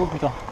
Oh putain.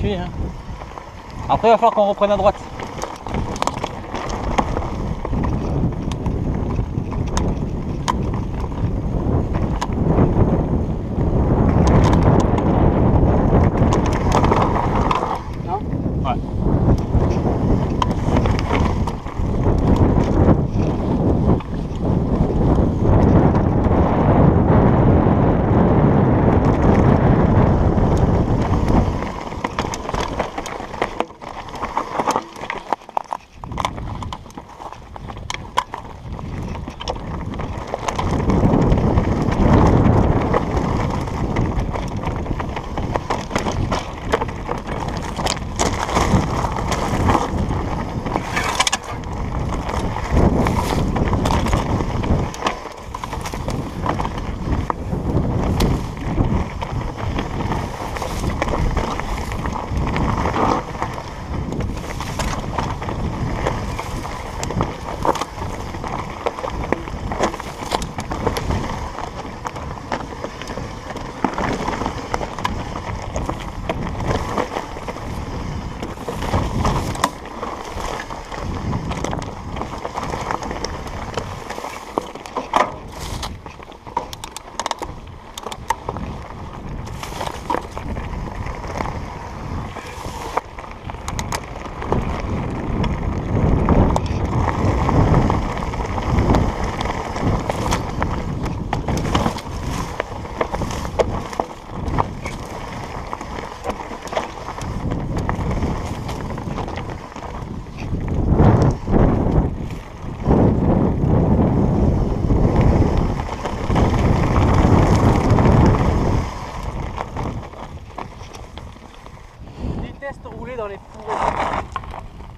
Hein. Après, il va falloir qu'on reprenne à droite.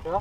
야?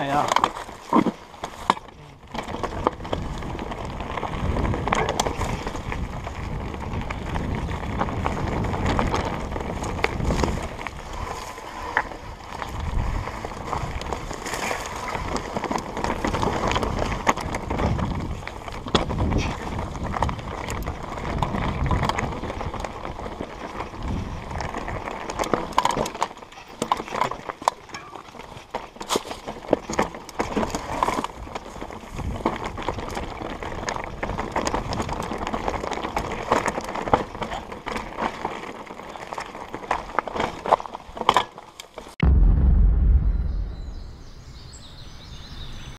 看一